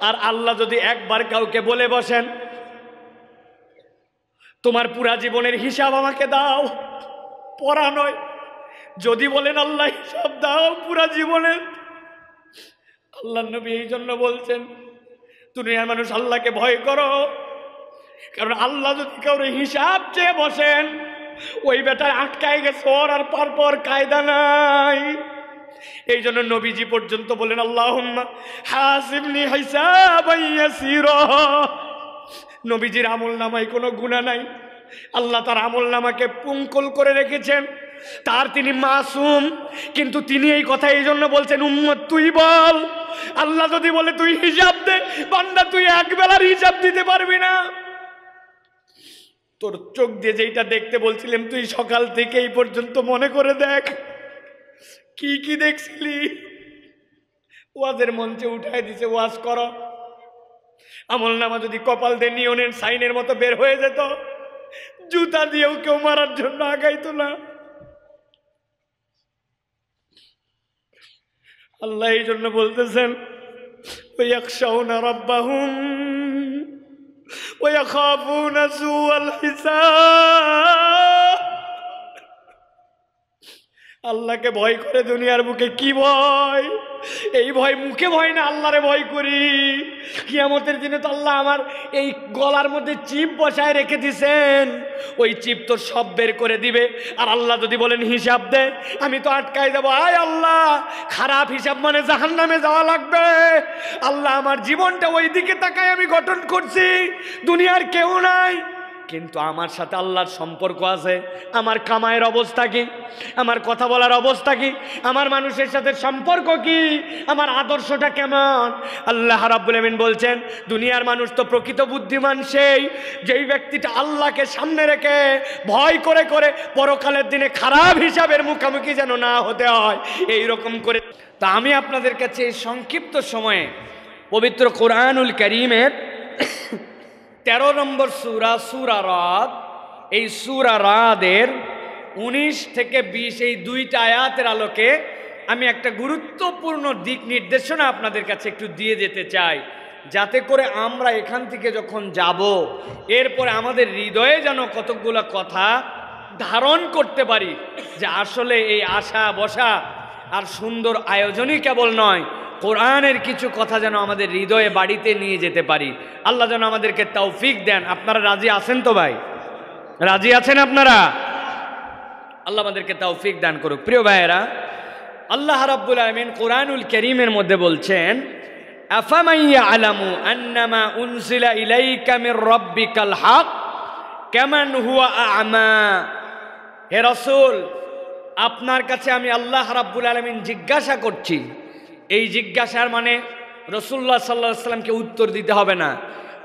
আর আল্লাহ যদি একবার কাউকে বলে বসেন, তোমার পুরা জীবনের হিসাব আমাকে দাও, পড়া নয়। যদি বলেন, আল্লাহ, হিসাব দাও পুরা জীবনের আল্লাহ নবী এই জন্য বলছেন, দুনিয়ার মানুষ আল্লাহকে ভয় করো। কারণ আল্লাহ যদি কাউরে হিসাব চেয়ে বসেন, ওই বেটার আটকায় গেছে আর পর পর কায়দা নাই। এই জন্য নবীজি পর্যন্ত বলেন আল্লাহ নবীজির আমল নামায় কোনো গুণা নাই। আল্লাহ তার আমল নামাকে পুঙ্কল করে রেখেছেন। তার তিনি মাসুম, কিন্তু তিনি এই কথা এই জন্য বলছেন, উম্মত, তুই বল। আল্লাহ যদি বলে তুই হিসাব দে, বান্দা, তুই এক বেলার হিসাব দিতে পারবি না। তোর চোখ দিয়ে যেইটা দেখতে বলছিলাম, তুই সকাল থেকে এই পর্যন্ত মনে করে দেখ। কি কি দেখছিলি ওয়াজের মঞ্চে উঠায় দিছে ওয়াজ করো আমল নামা যদি কপাল দিয়ে নিয়নের সাইনের মতো বের হয়ে যেত জুতা দিয়েও কেউ মারার জন্য আগাইতো না আল্লাহ এই জন্য বলতেছেন ওই একশাউনা রব্বাহুম ويخافون سوء الحساب আল্লাহকে ভয় করে দুনিয়ার বুকে কি ভয়? এই ভয় মুখে ভয় না আল্লাহরে ভয় করি। কিয়ামতের দিনে তো আল্লাহ আমার এই গলার মধ্যে চিপ বসায় রেখে দিছেন। ওই চিপ তো সব বের করে দিবে। আর আল্লাহ যদি বলেন হিসাব দে, আমি তো আটকাই দেবো আয় আল্লাহ, খারাপ হিসাব মানে জাহান নামে যাওয়া লাগবে। আল্লাহ আমার জীবনটা ওই দিকে তাকায় আমি গঠন করছি। দুনিয়ার কেউ নাই। কিন্তু আমার সাথে আল্লাহর সম্পর্ক আছে। আমার কামায়ের অবস্থা কি? আমার কথা বলার অবস্থা কি? আমার মানুষের সাথে সম্পর্ক কি? আমার আদর্শটা কেমন? আল্লাহ রাব্বুল আমিন বলছেন, দুনিয়ার মানুষ তো প্রকৃত বুদ্ধিমান সেই, যেই ব্যক্তিটা আল্লাহকে সামনে রেখে ভয় করে করে পরকালের দিনে খারাপ হিসাবের মুখোমুখি যেন না হতে হয় এই রকম করে। তা আমি আপনাদের কাছে এই সংক্ষিপ্ত সময়ে পবিত্র কোরআনুল করিমের তেরো নম্বর সুরা সুরা রাত এই সুরা রাদের উনিশ থেকে বিশ, এই দুইটা আয়াতের আলোকে আমি একটা গুরুত্বপূর্ণ দিক নির্দেশনা আপনাদের কাছে একটু দিয়ে যেতে চাই, যাতে করে আমরা এখান থেকে যখন যাব, এরপরে আমাদের হৃদয়ে যেন কতকগুলো কথা ধারণ করতে পারি যে আসলে এই আশা বসা আর সুন্দর আয়োজনই কেবল নয় কোরআনের কিছু কথা যেন আমাদের হৃদয়ে বাড়িতে নিয়ে যেতে পারি। আল্লাহ যেন আমাদেরকে তৌফিক দেন। আপনারা রাজি আছেন তো ভাই? রাজি আছেন আপনারা? আল্লাহ আমাদেরকে তৌফিক দান করুক। প্রিয় ভাইয়েরা, আল্লাহ রাব্বুল আলমিন কোরআনুল করিমের মধ্যে বলছেন আফামাইয়া আলামু আন্নামা উনসিলা ইলাইকা মির রাব্বিকাল হক, কেমন হুয়া আমা। হে রসুল, আপনার কাছে আমি আল্লাহ রাব্বুল আলমিন জিজ্ঞাসা করছি এই জিজ্ঞাসার মানে রসুল্লাহ সাল্লাহ সাল্লামকে উত্তর দিতে হবে না।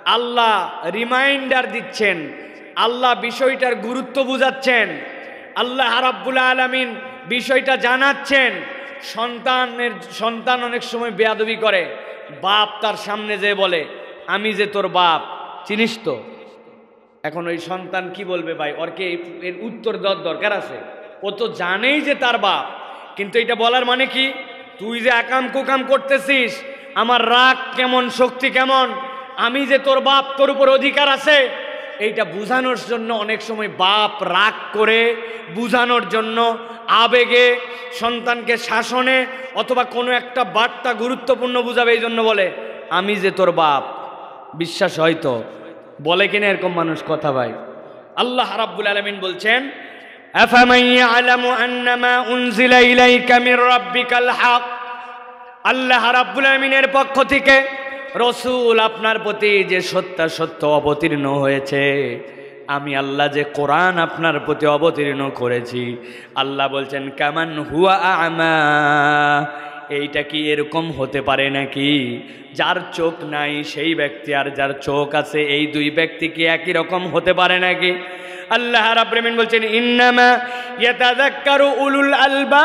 আল্লাহ রিমাইন্ডার দিচ্ছেন। আল্লাহ বিষয়টার গুরুত্ব বুঝাচ্ছেন। আল্লাহ রাব্বুল আলমিন বিষয়টা জানাচ্ছেন। সন্তানের, সন্তান অনেক সময় বেয়াদবি করে। বাপ তার সামনে যে বলে, আমি যে তোর বাপ, চিনিস তো? এখন ওই সন্তান কি বলবে ভাই? ওরকে এর উত্তর দেওয়ার দরকার আছে? ও তো জানেই যে তার বাপ। কিন্তু এটা বলার মানে কি? তুই যে একাম কুকাম করতেছিস, আমার রাগ কেমন, শক্তি কেমন? আমি যে তোর বাপ তোর উপর অধিকার আছে, এইটা বুঝানোর জন্য অনেক সময় বাপ রাগ করে, বুঝানোর জন্য আবেগে, সন্তানকে শাসনে অথবা কোনো একটা বার্তা গুরুত্বপূর্ণ বুঝাবে এই জন্য বলে, আমি যে তোর বাপ, বিশ্বাস হয়তো বলে কিনা এরকম মানুষ কথা ভাই। আল্লাহ রাব্বুল আলমিন বলছেন أفمن يعلم أن ما أنزل إليك من ربك الحق আল্লাহ রাব্বুল আলমিনের পক্ষ থেকে রসুল আপনার প্রতি যে সত্য সত্য অবতীর্ণ হয়েছে আমি আল্লাহ যে কোরআন আপনার প্রতি অবতীর্ণ করেছি আল্লাহ বলছেন কেমন হুয়া আমা এইটা কি এরকম হতে পারে নাকি যার চোখ নাই সেই ব্যক্তি, আর যার চোখ আছে এই দুই ব্যক্তি কি একই রকম হতে পারে নাকি? আল্লাহ রাব্রামিন বলছেন, ইন্নামা ইয়াতাযাক্কারু উলুল আলবাব।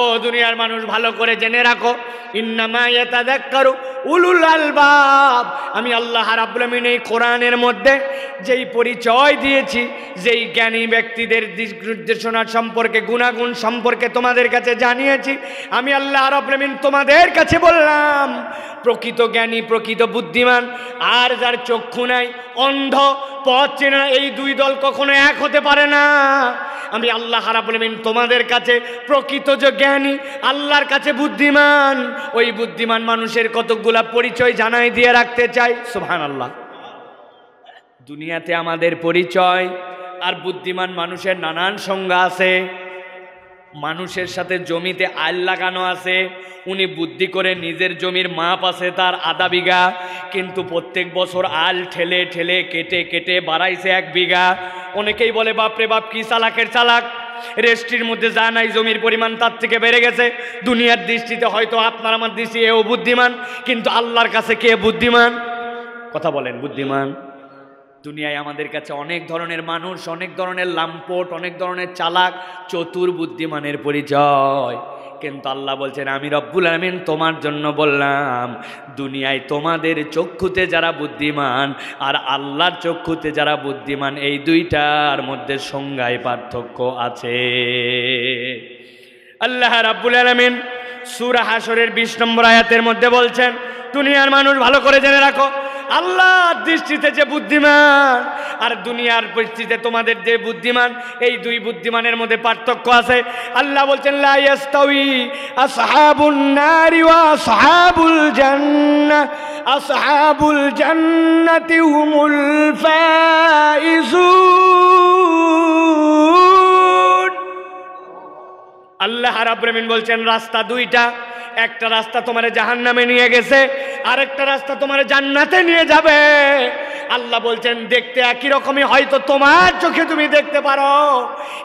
ও দুনিয়ার মানুষ, ভালো করে জেনে রাখো, ইন্নামা ইয়াতাযাক্কারু উলুল আলবাব। আমি আল্লাহ রাব্বুল আমিন এই কোরআনের মধ্যে যেই পরিচয় দিয়েছি, যেই জ্ঞানী ব্যক্তিদের নির্দেশনা সম্পর্কে, গুণাগুণ সম্পর্কে তোমাদের কাছে জানিয়েছি, আমি আল্লাহ রাব্বুল আমিন তোমাদের কাছে বললাম, প্রকৃত জ্ঞানী, প্রকৃত বুদ্ধিমান, আর যার চক্ষু নাই, অন্ধ, পথ চেনে এই দুই দল কখনো এক হতে পারে না। আমি আল্লাহ রাব্বুল আমিন তোমাদের কাছে প্রকৃত যে জ্ঞানী, আল্লাহর কাছে বুদ্ধিমান, ওই বুদ্ধিমান মানুষের কতকগুলা পরিচয় জানাই দিয়ে রাখতে চাই। সুবহানাল্লাহ। দুনিয়াতে আমাদের পরিচয় আর বুদ্ধিমান মানুষের নানান সংজ্ঞা আছে। মানুষের সাথে জমিতে আল লাগানো আছে, উনি বুদ্ধি করে নিজের জমির মাপ আছে, তার আধা বিঘা কিন্তু প্রত্যেক বছর আল ঠেলে ঠেলে কেটে কেটে বাড়াইছে এক বিঘা। অনেকেই বলে, বাপরে বাপ, কি চালাকের চালাক? রেস্ট্রির মধ্যে যা নাই, জমির পরিমাণ তার থেকে বেড়ে গেছে। দুনিয়ার দৃষ্টিতে হয়তো আপনার, আমার দৃষ্টি এও বুদ্ধিমান, কিন্তু আল্লাহর কাছে কে বুদ্ধিমান? কথা বলেন, বুদ্ধিমান। দুনিয়ায় আমাদের কাছে অনেক ধরনের মানুষ, অনেক ধরনের লাম্পট, অনেক ধরনের চালাক, চতুর বুদ্ধিমানের পরিচয়। কিন্তু আল্লাহ বলছেন, আমি রব্বুল আলমিন তোমার জন্য বললাম, দুনিয়ায় তোমাদের চক্ষুতে যারা বুদ্ধিমান আর আল্লাহর চক্ষুতে যারা বুদ্ধিমান, এই দুইটার মধ্যে সংজ্ঞায় পার্থক্য আছে। আল্লাহ রাব্বুল আলমিন সুরা হাসরের বিশ নম্বর আয়াতের মধ্যে বলছেন, দুনিয়ার মানুষ ভালো করে জেনে রাখো আল্লাহর দৃষ্টিতে যে বুদ্ধিমান, আর দুনিয়ার পরিস্থিতিতে তোমাদের যে বুদ্ধিমান, এই দুই বুদ্ধিমানের মধ্যে পার্থক্য আছে। আল্লাহ বলছেন ওয়া আল্লাহ রাব্রামিন বলছেন, রাস্তা দুইটা একটা রাস্তা তোমার জাহান নামে নিয়ে গেছে আরেকটা রাস্তা তোমার জান্নাতে নিয়ে যাবে। আল্লাহ বলছেন, দেখতে একই রকমই হয়তো তোমার চোখে তুমি দেখতে পারো।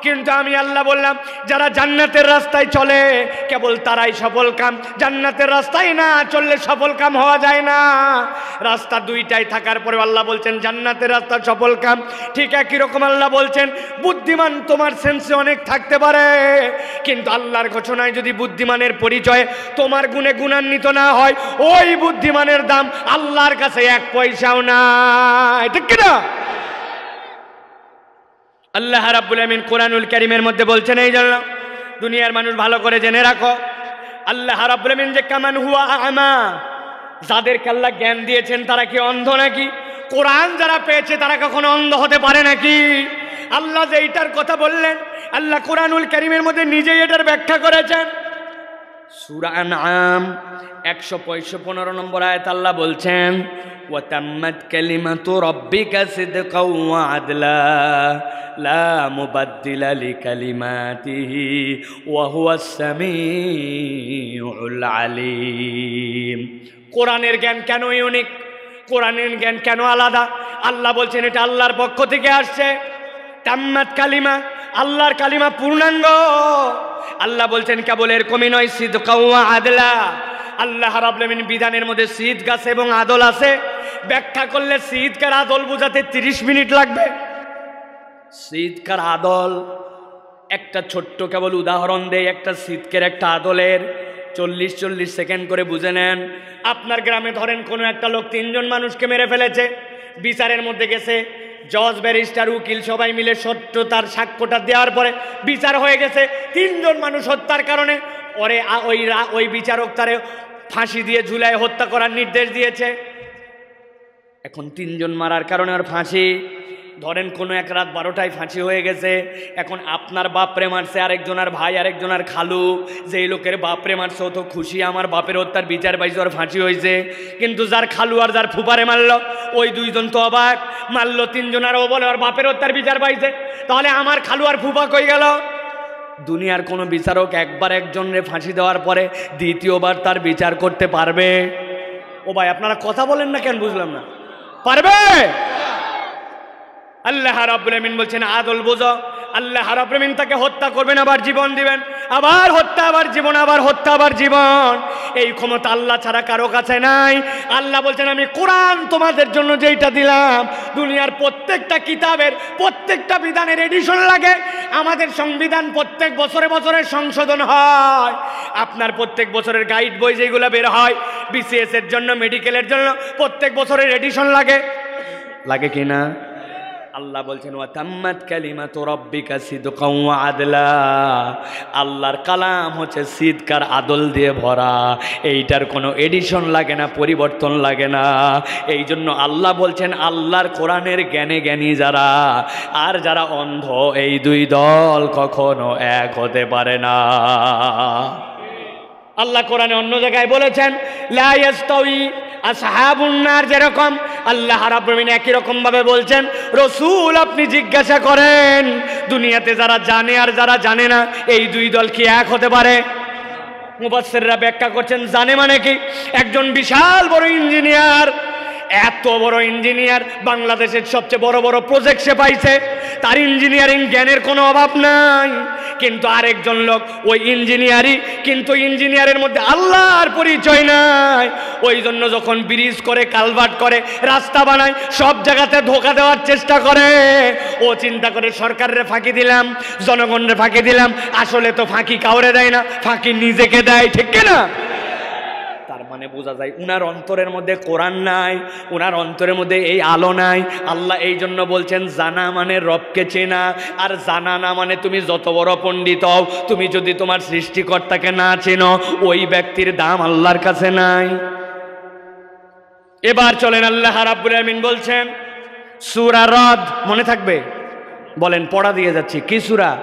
কিন্তু আমি আল্লাহ বললাম, যারা জান্নাতের রাস্তায় চলে, কেবল তারাই সফল কাম। জান্নাতের রাস্তায় না চললে সফল কাম হওয়া যায় না। রাস্তা দুইটাই থাকার পরে আল্লাহ বলছেন, জান্নাতের রাস্তা সফল কাম। ঠিক একই রকম আল্লাহ বলছেন, বুদ্ধিমান তোমার সেন্সে অনেক থাকতে পারে। কিন্তু আল্লাহর ঘোষণায় যদি বুদ্ধিমানের পরিচয় তোমার গুণে গুণান্বিত না হয়, ওই বুদ্ধিমানের দাম আল্লাহর কাছে এক পয়সাও না। ঠিক কিনা? আল্লাহ রাব্বুল আমিন কোরআনুল কারীমের মধ্যে বলছেন, এই জন্য দুনিয়ার মানুষ ভালো করে জেনে রাখো, আল্লাহ রাব্বুল আমিন যে কামান হুয়া আমা, যাদেরকে আল্লাহ জ্ঞান দিয়েছেন, তারা কি অন্ধ নাকি? কোরআন যারা পেয়েছে, তারা কখনো অন্ধ হতে পারে নাকি? আল্লাহ যে এইটার কথা বললেন, আল্লাহ কোরআনুল কারীমের মধ্যে নিজেই এটার ব্যাখ্যা করেছেন। সুরা আম একশো পঁয়শো পনেরো নম্বর আয়াত আল্লাহ বলছেন, ওয়াতাম্মাত কালিমাতু রাব্বিকা সিদকাও ওয়া আদলা, লা মুবাদ্দিলা লিকালিমাতিহি ওয়া হুয়াস সামিউল আলিম। কোরআনের জ্ঞান কেন ইউনিক? কোরআনের জ্ঞান কেন আলাদা? আল্লাহ বলছেন, এটা আল্লাহর পক্ষ থেকে আসছে। তাম্মাত কালিমা, আল্লাহর কালিমা পূর্ণাঙ্গ। আল্লাহ বলছেন কেবল এরকমই নয় সিদ কৌয়া আদলা। আল্লাহ রাবলামিন বিধানের মধ্যে শীত গাছ এবং আদল আছে। ব্যাখ্যা করলে শীতকার আদল বোঝাতে তিরিশ মিনিট লাগবে। শীতকার আদল একটা ছোট্ট কেবল উদাহরণ দেয়, একটা শীতকের একটা আদলের। চল্লিশ চল্লিশ সেকেন্ড করে বুঝে নেন। আপনার গ্রামে ধরেন কোনো একটা লোক তিনজন মানুষকে মেরে ফেলেছে, বিচারের মধ্যে গেছে। জজ, ব্যারিস্টার, উকিল সবাই মিলে সত্য তার সাক্ষ্যটা দেওয়ার পরে বিচার হয়ে গেছে। তিনজন মানুষ হত্যার কারণে ওরে ওই ওই বিচারক তারে ফাঁসি দিয়ে ঝুলায় হত্যা করার নির্দেশ দিয়েছে। এখন তিনজন মারার কারণে ওর ফাঁসি ধরেন কোনো এক রাত বারোটায় ফাঁসি হয়ে গেছে, এখন আপনার বাপরে মারছে, আরেকজনের ভাই, আরেকজনের খালু, যেই লোকের বাপরে মারছে, ও তো খুশি, আমার বাপের হত্যার বিচার পাইছে, ওর ফাঁসি হয়েছে কিন্তু যার খালু আর যার ফুপারে মারলো, ওই দুইজন তো অবাক, মারলো তিনজন আর ও বলে, ওর বাপের হত্যার বিচার পাইছে, তাহলে আমার খালু আর ফুপা কই গেল? দুনিয়ার কোনো বিচারক একবার একজনের ফাঁসি দেওয়ার পরে দ্বিতীয়বার তার বিচার করতে পারবে। ও ভাই, আপনারা কথা বলেন না কেন, বুঝলাম না। পারবে? আল্লাহ রাব্বুল আমিন বলছেন, আদল বোঝো। আল্লাহ রাব্বুল আমিন তাকে হত্যা করবেন, আবার জীবন দিবেন। আবার হত্যা, আবার জীবন, আবার হত্যা, আবার জীবন। এই ক্ষমতা আল্লাহ ছাড়া কারও কাছে নাই। আল্লাহ বলছেন, আমি কোরআন তোমাদের জন্য যেইটা দিলাম, দুনিয়ার প্রত্যেকটা কিতাবের, প্রত্যেকটা বিধানের এডিশন লাগে। আমাদের সংবিধান প্রত্যেক বছরে বছরে সংশোধন হয়। আপনার প্রত্যেক বছরের গাইড বই যেগুলো বের হয় বিসিএস এর জন্য মেডিকেলের জন্য, প্রত্যেক বছরের এডিশন লাগে। লাগে কি না? আল্লাহ বলছেন ওয়া তাম্মাত কালিমাতু রাব্বিকা সিদকাও ওয়া আদলা। আল্লাহর কালাম হচ্ছে সিদকার আদল দিয়ে ভরা। এইটার কোনো এডিশন লাগে না, পরিবর্তন লাগে না। এই জন্য আল্লাহ বলছেন, আল্লাহর কোরআনের জ্ঞানে জ্ঞানী যারা, আর যারা অন্ধ, এই দুই দল কখনো এক হতে পারে না। আল্লাহ কোরআনে অন্য জায়গায় বলেছেন, লা ইয়াস্তাউই আসহাবুন্নার যেরকম আল্লাহ রাব্বুল একই রকম ভাবে বলছেন, রসুল আপনি জিজ্ঞাসা করেন, দুনিয়াতে যারা জানে আর যারা জানে না, এই দুই দল কি এক হতে পারে? মুবাসেররা ব্যাখ্যা করছেন, জানে মানে কি? একজন বিশাল বড় ইঞ্জিনিয়ার এত বড় ইঞ্জিনিয়ার বাংলাদেশের সবচেয়ে বড় বড় প্রজেক্ট সে পাইছে। তার ইঞ্জিনিয়ারিং জ্ঞানের কোনো অভাব নাই। কিন্তু আরেকজন লোক, ওই ইঞ্জিনিয়ারই কিন্তু ইঞ্জিনিয়ারের মধ্যে আল্লাহর পরিচয় নাই। ওই জন্য যখন ব্রিজ করে কালভার্ট করে, রাস্তা বানায়, সব জায়গাতে ধোকা দেওয়ার চেষ্টা করে। ও চিন্তা করে, সরকারের ফাঁকি দিলাম, জনগণের ফাঁকি দিলাম, আসলে তো ফাঁকি কাউরে দেয় না, ফাঁকি নিজেকে দেয়। ঠিক না মানে বোঝা যায়, উনার অন্তরের মধ্যে কোরআন নাই, উনার অন্তরের মধ্যে এই আলো নাই। আল্লাহ এই জন্য বলছেন, জানা মানে রবকে চেনা, আর জানা না মানে তুমি যত বড় পণ্ডিত হও, তুমি যদি তোমার সৃষ্টিকর্তাকে না চেনো, ওই ব্যক্তির দাম আল্লাহর কাছে নাই। এবার চলেন, আল্লাহ রাব্বুল আমিন বলছেন, সুরা রদ মনে থাকবে? বলেন, পড়া দিয়ে যাচ্ছি। কি সুরা?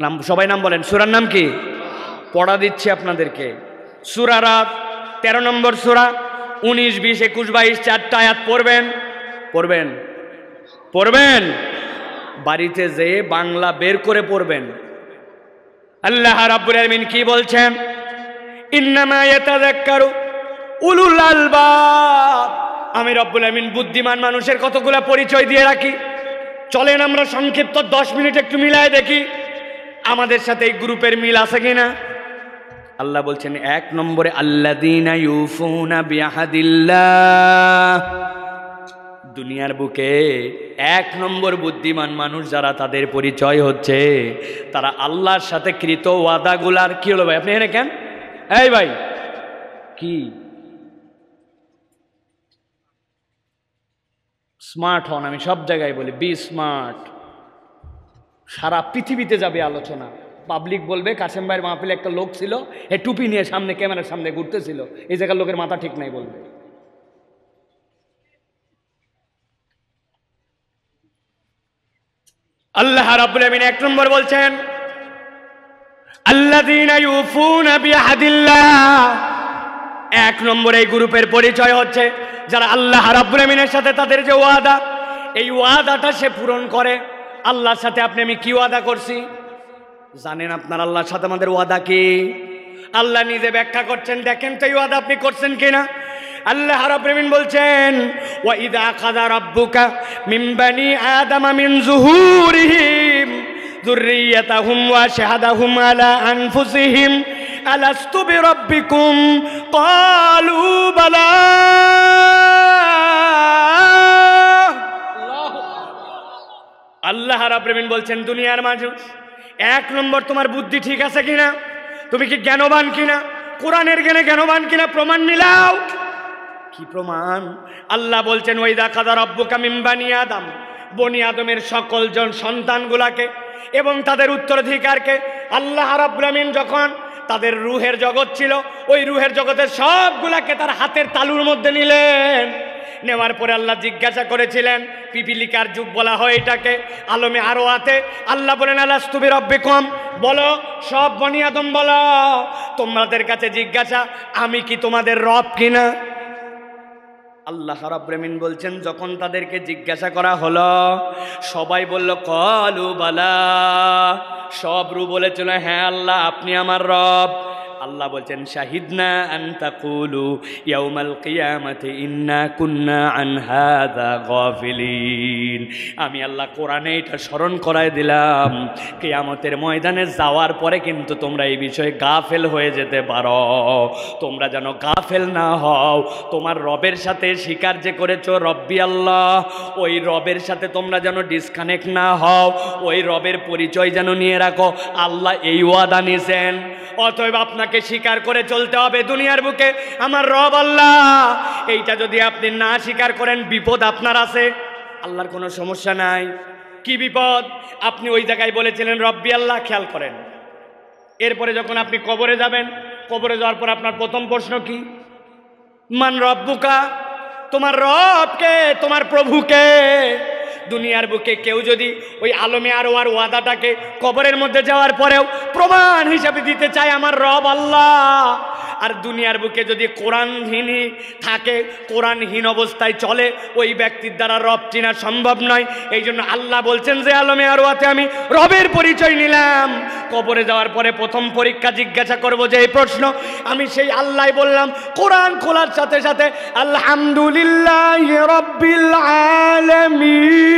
নাম, সবাই নাম বলেন। সুরার নাম কি? পড়া দিচ্ছি আপনাদেরকে। সুরা রাত তেরো নম্বর সুরা, উনিশ, বিশ, একুশ, বাইশ, চারটা আয়াত পড়বেন। পড়বেন? পড়বেন? বাড়িতে যেয়ে বাংলা বের করে পড়বেন। আল্লাহ রাব্বুল আলামিন কি বলছেন? ইন্নামা ইয়াতাযাক্কারু উলুল আলবাব। আমি রব্বুল আমিন বুদ্ধিমান মানুষের কতগুলা পরিচয় দিয়ে রাখি। চলেন আমরা সংক্ষিপ্ত দশ মিনিট একটু মিলায় দেখি, আমাদের সাথে এই গ্রুপের মিল আছে কিনা। আল্লাহ বলছেন, এক নম্বরে আল্লাদিনা দুনিয়ার বুকে এক নম্বর বুদ্ধিমান মানুষ যারা তাদের পরিচয় হচ্ছে, তারা আল্লাহর সাথে কৃত ওয়াদাগুলার, কি হলো ভাই? আপনি এখানে কেন? এই ভাই, কি? স্মার্ট হন, আমি সব জায়গায় বলি, বি স্মার্ট। সারা পৃথিবীতে যাবে আলোচনা। পাবলিক বলবে কাসেম ভাইয়ের মাহফিলে একটা লোক ছিল, এ টুপি নিয়ে সামনে, ক্যামেরার সামনে ঘুরতেছিল। এই জায়গার লোকের মাথা ঠিক নাই বলবে। আল্লাহ রাব্বুল আমিন এক নম্বর বলছেন, আল্লাযীনা ইউফুনা বিআহদিল্লাহ। এক নম্বর এই গ্রুপের পরিচয় হচ্ছে, যারা আল্লাহ রাব্বুল আমিনের সাথে তাদের যে ওয়াদা, এই ওয়াদাটা সে পূরণ করে। আল্লাহর সাথে আপনি আমি কি ওয়াদা করছি? জানেন আপনার আল্লাহর সাথে আমাদের ওয়াদা কি? আল্লাহ নিজে ব্যাখ্যা করছেন, দেখেন তো ওয়াদা আপনি করছেন কিনা? আল্লাহ রাব্বুল বলছেন, ওয়া ইদা খাযা রাব্বুকা মিন বানি আদামা মিন যুহুরিহিম যুররিয়াতাহুম ওয়া শাহাদাহুম আলা আনফুসিহিম, আলাস্তু বিরাব্বিকুম? ক্বালু বালা। আল্লাহ রাব্বুল বলছেন, দুনিয়ার মানুষ এক নম্বর তোমার বুদ্ধি ঠিক আছে কিনা? তুমি কি জ্ঞানবান কিনা? কোরআনের জ্ঞানে জ্ঞানবান কিনা? প্রমাণ মিলাও। কি প্রমাণ? আল্লাহ বলছেন ওইদা কাদার রব্বুকা মিম্বানি আদম। বনি আদমের সকল জন সন্তানগুলাকে এবং তাদের উত্তরাধিকারকে আল্লাহ রাব্বুল যখন তাদের রুহের জগৎ ছিল, ওই রুহের জগতের সবগুলাকে তার হাতের তালুর মধ্যে নিলেন। নেওয়ার পরে আল্লাহ জিজ্ঞাসা করেছিলেন, পিপিলিকার যুগ বলা হয় এটাকে, আলমে আরও আতে আল্লাহ বলেন আল্লাহ স্তুবি রব্বে কম বলো, সব বনি আদম বলো। তোমাদের কাছে জিজ্ঞাসা, আমি কি তোমাদের রব কিনা? আল্লাহ রাব্রেমিন বলছেন, যখন তাদেরকে জিজ্ঞাসা করা হলো, সবাই বলল, কলু বালা। সব রু বলেছিল হ্যাঁ আল্লাহ, আপনি আমার রব। আল্লাহ বলছেন, শাহিদনা আন তাকুলু ইয়াউমাল কিয়ামাতি ইন্না কুন্না আন হাযা গাফিলিন। আমি আল্লাহ কোরআনে এটা স্মরণ করায় দিলাম, কিয়ামতের ময়দানে যাওয়ার পরে কিন্তু তোমরা এই বিষয়ে গাফেল হয়ে যেতে পারো। তোমরা যেন গাফেল না হও, তোমার রবের সাথে স্বীকার যে করেছ রব্বি আল্লাহ, ওই রবের সাথে তোমরা যেন ডিসকানেক্ট না হও, ওই রবের পরিচয় যেন নিয়ে রাখো। আল্লাহ এই ওয়াদা নিয়েছেন অতএব আপনাকে স্বীকার করে চলতে হবে দুনিয়ার বুকে। আমার রব আল্লাহ, এইটা যদি আপনি না স্বীকার করেন, বিপদ আপনার আছে। আল্লাহর কোনো সমস্যা নাই। কি বিপদ? আপনি ওই জায়গায় বলেছিলেন, রব্বি আল্লাহ, খেয়াল করেন। এরপরে যখন আপনি কবরে যাবেন, কবরে যাওয়ার পর আপনার প্রথম প্রশ্ন কি? মান রব্বুকা? তোমার রবকে, তোমার প্রভুকে। দুনিয়ার বুকে কেউ যদি ওই আলমে আর ওয়ার ওয়াদাটাকে কবরের মধ্যে যাওয়ার পরেও প্রমাণ হিসাবে দিতে চায় আমার রব আল্লাহ। আর দুনিয়ার বুকে যদি কোরআনহীনই থাকে, কোরআনহীন অবস্থায় চলে, ওই ব্যক্তির দ্বারা রব চেনা সম্ভব নয়। এই জন্য আল্লাহ বলছেন, যে আলমে আর ওয়াতে আমি রবের পরিচয় নিলাম। কবরে যাওয়ার পরে প্রথম পরীক্ষা জিজ্ঞাসা করব যে এই প্রশ্ন। আমি সেই আল্লাহ বললাম, কোরআন খোলার সাথে সাথে আলহামদুলিল্লাহ রব্বিল আলামিন।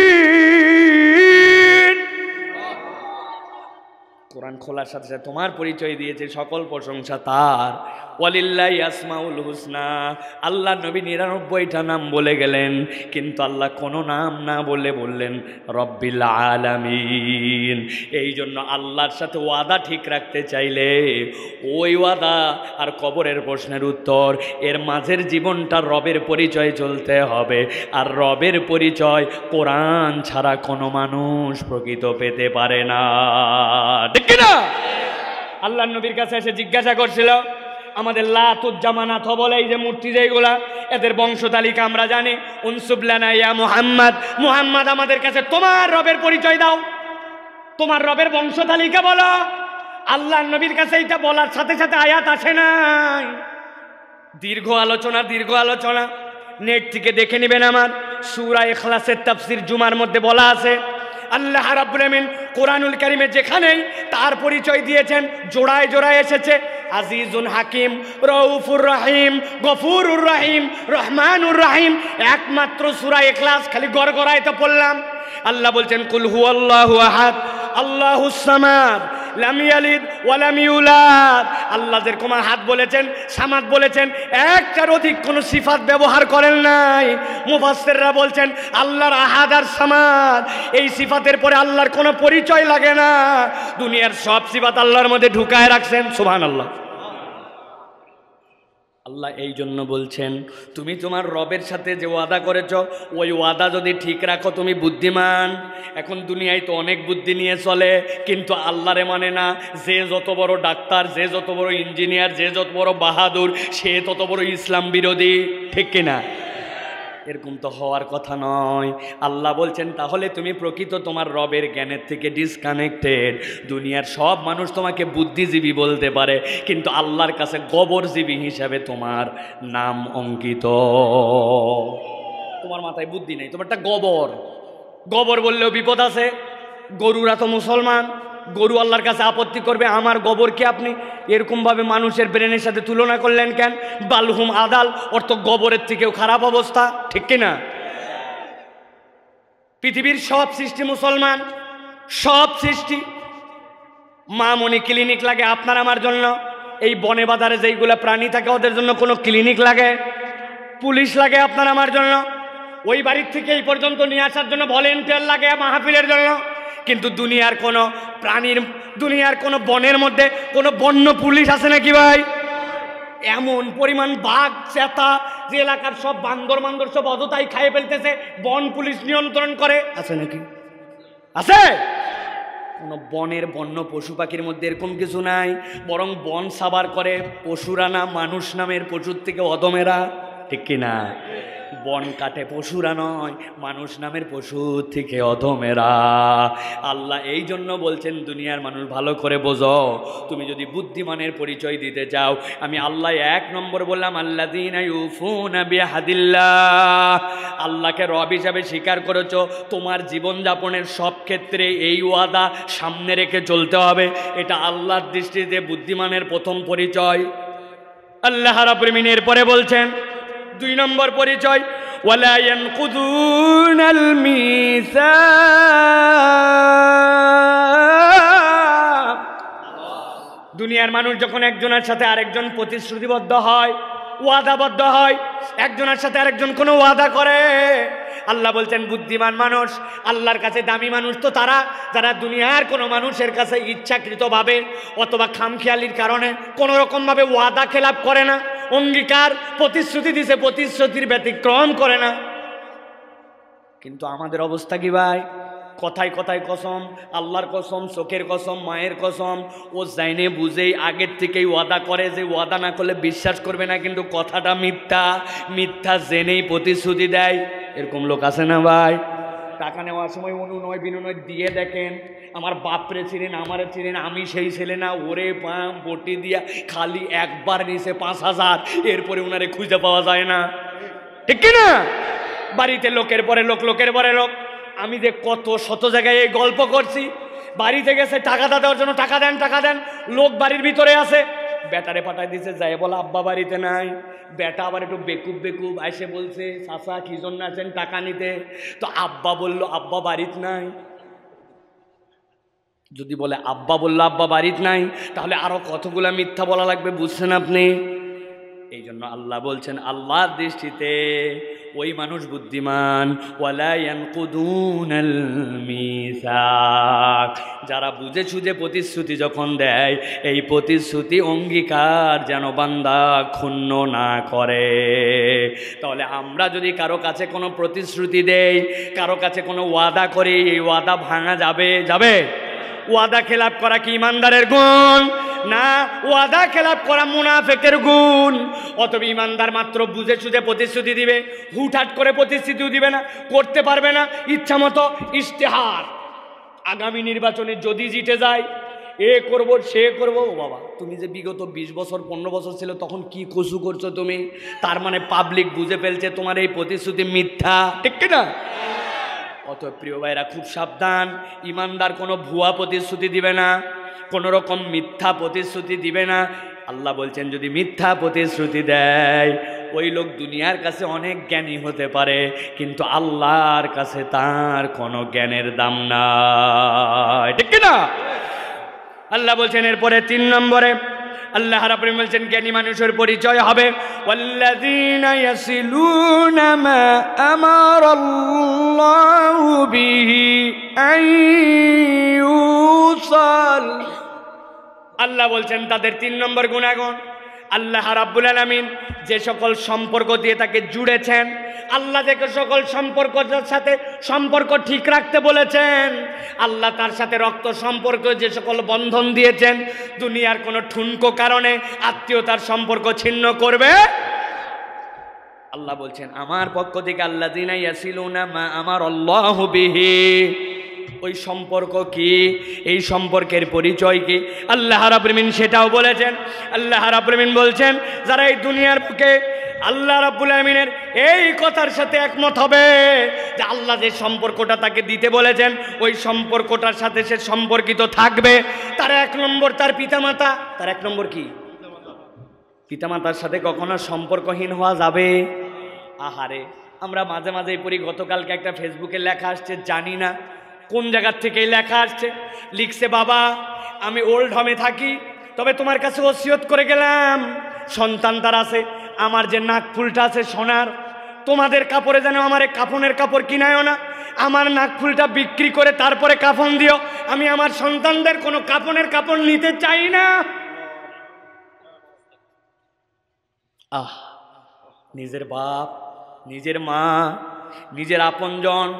কোরআন খোলার সাথে সাথে তোমার পরিচয় দিয়েছে, সকল প্রশংসা তার। ওয়ালিল্লাহ আসমাউল হুসনা। আল্লাহ নবী নিরানব্বইটা নাম বলে গেলেন, কিন্তু আল্লাহ কোনো নাম না বলে বললেন, রব্বিল আলামিন। এই জন্য আল্লাহর সাথে ওয়াদা ঠিক রাখতে চাইলে ওই ওয়াদা আর কবরের প্রশ্নের উত্তর, এর মাঝের জীবনটা রবের পরিচয় চলতে হবে। আর রবের পরিচয় কোরআন ছাড়া কোনো মানুষ প্রকৃত পেতে পারে না। না? আল্লাহ নবীর কাছে এসে জিজ্ঞাসা করছিল, আমাদের লাতুজ্জামানাথ বলে এই যে মূর্তি যেগুলা এদের বংশ তালিকা আমরা জানি। উনসুবলানা ইয়া মুহাম্মদ। মুহাম্মদ, আমাদের কাছে তোমার রবের পরিচয় দাও। তোমার রবের বংশ তালিকা বলো। আল্লাহ নবীর কাছে এটা বলার সাথে সাথে আয়াত আসে নাই। দীর্ঘ আলোচনা দীর্ঘ আলোচনা। নেট থেকে দেখে নেবেন আমার। সুরা এখলাসের তাফসির জুমার মধ্যে বলা আছে আল্লাহ রাবুলামিন কোরআনুল করিমে যেখানেই তার পরিচয় দিয়েছেন, জোড়ায় জোড়ায় এসেছে, আজিজুন হাকিম, রউফুর রাহিম, গফুরুর রাহিম, রহমানুর রাহিম, একমাত্র সুরা এখলাস খালি গড়গড়ায় তো পড়লাম। আল্লাহ বলছেন কুলহু আল্লাহু আহাদ, আল্লাহ সামাদ লাম ওয়ালামিউলাদ ওয়ালাম ইউলাদ। আল্লাহ যেরকম হাত বলেছেন, সামাদ বলেছেন, একটার অধিক কোনো সিফাত ব্যবহার করেন নাই। মুফাসেররা বলছেন, আল্লাহর আহাদ আর সামাদ, এই সিফাতের পরে আল্লাহর কোনো পরিচয় লাগে না। দুনিয়ার সব সিফাত আল্লাহর মধ্যে ঢুকায় রাখছেন, সুবহানাল্লাহ। আল্লাহ এই জন্য বলছেন, তুমি তোমার রবের সাথে যে ওয়াদা করেছ, ওই ওয়াদা যদি ঠিক রাখো তুমি বুদ্ধিমান। এখন দুনিয়ায় তো অনেক বুদ্ধি নিয়ে চলে, কিন্তু আল্লাহরে মানে না, যে যত বড় ডাক্তার, যে যত বড় ইঞ্জিনিয়ার, যে যত বড় বাহাদুর, সে তত বড় ইসলাম বিরোধী। ঠিক কিনা? এরকম তো হওয়ার কথা নয়। আল্লাহ বলছেন, তাহলে তুমি প্রকৃত তোমার রবের জ্ঞানের থেকে ডিসকানেক্টেড দুনিয়ার সব মানুষ তোমাকে বুদ্ধিজীবী বলতে পারে, কিন্তু আল্লাহর কাছে গবরজীবী হিসাবে তোমার নাম অঙ্কিত। তোমার মাথায় বুদ্ধি নেই, তোমারটা গবর। গবর বললেও বিপদ আছে। গরুরা তো মুসলমান। গরু আল্লাহর কাছে আপত্তি করবে, আমার গোবরকে আপনি? এরকমভাবে মানুষের ব্রেনের সাথে তুলনা করলেন কেন? বালহুম আদাল অর্থ গোবরের থেকেও খারাপ অবস্থা, ঠিক কিনা? পৃথিবীর সব সৃষ্টি মুসলমান, সব সৃষ্টি। মা মামনি ক্লিনিক লাগে আপনার আমার জন্য, এই বনে বাজারে যেইগুলো প্রাণী থাকে ওদের জন্য কোনো ক্লিনিক লাগে? পুলিশ লাগে আপনার আমার জন্য, ওই বাড়ির থেকে এই পর্যন্ত নিয়ে আসার জন্য ভলেন্টিয়ার লাগে মাহফিলের জন্য। কিন্তু দুনিয়ার কোনো প্রাণীর দুনিয়ার কোনো বনের মধ্যে কোনো বন্য পুলিশ আছে নাকি ভাই? এমন পরিমাণ বাঘ চেতা যে এলাকার সব বান্দর মান্দর সব অযথাই খাইয়ে ফেলতেছে বন পুলিশ নিয়ন্ত্রণ করে। আছে নাকি? আছে? কোনো বনের বন্য পশু পাখির মধ্যে এরকম কিছু নাই বরং বন সাবার করে পশুরা না মানুষ নামের পশুর থেকে অদমেরা ঠিক কিনা? বন কাটে পশুরা নয়, মানুষ নামের পশু থেকে অধমেরা। আল্লাহ এই জন্য বলছেন, দুনিয়ার মানুষ ভালো করে বোঝো, তুমি যদি বুদ্ধিমানের পরিচয় দিতে চাও। আমি আল্লাহ এক নম্বর বললাম আল্লাহ দিন আল্লাহকে রব হিসাবে স্বীকার করেছ, তোমার জীবনযাপনের সব ক্ষেত্রে এই ওয়াদা সামনে রেখে চলতে হবে। এটা আল্লাহর দৃষ্টিতে বুদ্ধিমানের প্রথম পরিচয়। আল্লাহ রাব্রমিনের পরে বলছেন দুই নম্বর পরিচয়, ওয়ালা ইয়ানকুদুনাল মিসাক। দুনিয়ার মানুষ যখন একজনের সাথে আরেকজন প্রতিশ্রুতিবদ্ধ হয়, ওয়াদাবদ্ধ হয়, একজনের সাথে আরেকজন কোনো ওয়াদা করে, আল্লাহ বলছেন, বুদ্ধিমান মানুষ, আল্লাহর কাছে দামি মানুষ তো তারা, যারা দুনিয়ার কোনো মানুষের কাছে ইচ্ছাকৃতভাবে অথবা খামখেয়ালির কারণে কোনো রকমভাবে ওয়াদা খেলাপ করে না। অঙ্গীকার, প্রতিশ্রুতি দিছে, প্রতিশ্রুতির ব্যতিক্রম করে না। কিন্তু আমাদের অবস্থা কি ভাই? কথায় কথায় কসম, আল্লাহর কসম, চোখের কসম, মায়ের কসম, ও জাইনে বুঝেই আগের থেকেই ওয়াদা করে যে ওয়াদা না করলে বিশ্বাস করবে না, কিন্তু কথাটা মিথ্যা মিথ্যা জেনেই প্রতিশ্রুতি দেয়। এরকম লোক আছে না ভাই? টাকা নেওয়ার সময় অনুনয় বিনয় দিয়ে দেখেন আমার বাপরে ছিলেন আমারে ছিলেন আমি সেই ছেলে না, ওরে পাম, বটি দিয়া খালি একবার নিছে পাঁচ হাজার, এরপরে ওনারে খুঁজে পাওয়া যায় না। ঠিক কি না? বাড়িতে লোকের পরে লোক, লোকের পরে লোক। আমি যে কত শত জায়গায় এই গল্প করছি। বাড়িতে গেছে টাকা দেওয়ার জন্য টাকা দেন টাকা দেন। লোক বাড়ির ভিতরে আছে। বেটারে পাঠাই দিছে যাই বলে, আব্বা বাড়িতে নাই। বেটা আবার একটু বেকুব বেকুব এসে বলছে চাষা কি জন্য আছেন টাকা নিতে? তো আব্বা বলল, আব্বা বাড়িতে নাই। যদি বলে, আব্বা বলল, আব্বা বাড়িতে নাই, তাহলে আরও কতগুলা মিথ্যা বলা লাগবে বুঝছেন আপনি? এই জন্য আল্লাহ বলছেন, আল্লাহর দৃষ্টিতে ওই মানুষ বুদ্ধিমান। যারা বুঝে সুঝে প্রতিশ্রুতি যখন দেয়, এই প্রতিশ্রুতি অঙ্গীকার যেন বান্দা ক্ষুণ্ণ না করে। তাহলে আমরা যদি কারও কাছে কোনো প্রতিশ্রুতি দেই, কারও কাছে কোনো ওয়াদা করি, এই ওয়াদা ভাঙা যাবে যাবে? ওয়াদা খেলাপ করা কি ইমানদারের গুণ? না, ওয়াদা খেলাপ করা মুনাফেকের গুণ। অতবে ইমানদার মাত্র বুঝে সুঝে প্রতিশ্রুতি দিবে, হুটহাট করে প্রতিশ্রুতিও দিবে না, করতে পারবে না ইচ্ছা মতো ইশতেহার। আগামী নির্বাচনে যদি জিতে যায়, এ করব, সে করব, ও বাবা, তুমি যে বিগত ২০ বছর, পনেরো বছর ছিল, তখন কি কসু করছ তুমি? তার মানে পাবলিক বুঝে ফেলছে তোমার এই প্রতিশ্রুতি মিথ্যা। ঠিক না অত প্রিয় ভাইরা, খুব সাবধান। ইমানদার কোনো ভুয়া প্রতিশ্রুতি দিবে না, কোনো রকম মিথ্যা প্রতিশ্রুতি দিবে না। আল্লাহ বলছেন, যদি মিথ্যা প্রতিশ্রুতি দেয়, ওই লোক দুনিয়ার কাছে অনেক জ্ঞানী হতে পারে, কিন্তু আল্লাহর কাছে তার কোনো জ্ঞানের দাম নাই। ঠিক না আল্লাহ বলছেন, এরপরে তিন নম্বরে আল্লাহ রাব্বুল বলছেন, জ্ঞানী মানুষের পরিচয় হবে। ওয়াল্লাযীনা ইয়াসিলুনা মা আমারাল্লাহু বিহি আইয়ুসাল আল্লাহ বলছেন, তাদের তিন নম্বর গুণাগুণ। আল্লাহ রাব্বুল আলামিন যে সকল সম্পর্ক দিয়ে তাকে জুড়েছেন, আল্লাহ যে সকল সম্পর্কের সাথে সম্পর্ক ঠিক রাখতে বলেছেন, আল্লাহ তার সাথে রক্ত সম্পর্ক যে সকল বন্ধন দিয়েছেন, দুনিয়ার কোনো ঠুনকো কারণে আত্মীয়তার সম্পর্ক ছিন্ন করবে। আল্লাহ বলছেন, আমার পক্ষ থেকে আল্লাহ দিনাই আসিল না মা আমার আল্লাহ বিহি। ওই সম্পর্ক কি? এই সম্পর্কের পরিচয় কি? আল্লাহ রাব্রমিন সেটাও বলেছেন। আল্লাহ রাব্রমিন বলছেন, যারা এই দুনিয়ার বুকে আল্লাহ রাব্বুল আলমিনের এই কথার সাথে একমত হবে, যে আল্লাহ যে সম্পর্কটা তাকে দিতে বলেছেন, ওই সম্পর্কটার সাথে সে সম্পর্কিত থাকবে। তার এক নম্বর তার পিতামাতা। তার এক নম্বর কি? পিতামাতার সাথে কখনো সম্পর্কহীন হওয়া যাবে? আহারে, আমরা মাঝে মাঝে পড়ি, গতকালকে একটা ফেসবুকে লেখা আসছে, জানি না। কোন জায়গার থেকে লেখা আসছে? লিখছে, বাবা, আমি ওল্ড হোমে থাকি, তবে তোমার কাছে ওসিয়ত করে গেলাম। সন্তান তার আছে, আমার যে নাক ফুলটা আছে সোনার, তোমাদের কাপড়ে যেন আমার কাফনের কাপড় কিনায়ও না, আমার নাক ফুলটা বিক্রি করে তারপরে কাফন দিও। আমি আমার সন্তানদের কোনো কাপনের কাপড় নিতে চাই না। আহ, নিজের বাপ, নিজের মা নিজের আপনজন,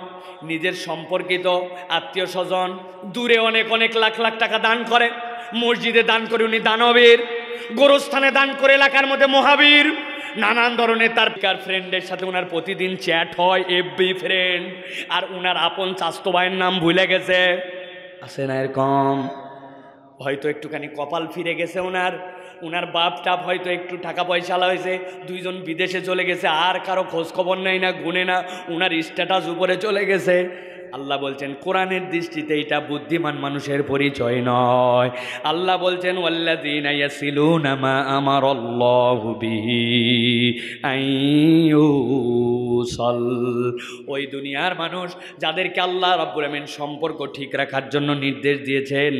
নিজের সম্পর্কিত আত্মীয় স্বজন, দূরে অনেক অনেক লাখ লাখ টাকা দান করে। মসজিদে দান করে উনি দানবীর, গোরস্থানে দান করে এলাকার মধ্যে মহাবীর। নানান ধরনের তার পিকার ফ্রেন্ডের সাথে ওনার প্রতিদিন চ্যাট হয় এফবি ফ্রেন্ড আর ওনার আপন ভাইয়ের নাম ভুলে গেছে। আছে না এরকম? হয়তো একটুখানি কপাল ফিরে গেছে ওনার ওনার বাপ টাপ হয়তো একটু টাকা পয়সালা হয়েছে, দুইজন বিদেশে চলে গেছে, আর কারও খোঁজখবর নেই না, গুনে না ওনার স্ট্যাটাস উপরে চলে গেছে। আল্লাহ বলছেন, কোরআনের দৃষ্টিতে এটা বুদ্ধিমান মানুষের পরিচয় নয়। আল্লাহ বলছেন আমার ওই দুনিয়ার মানুষ যাদেরকে আল্লাহ রব্বুল আমিন সম্পর্ক ঠিক রাখার জন্য নির্দেশ দিয়েছেন,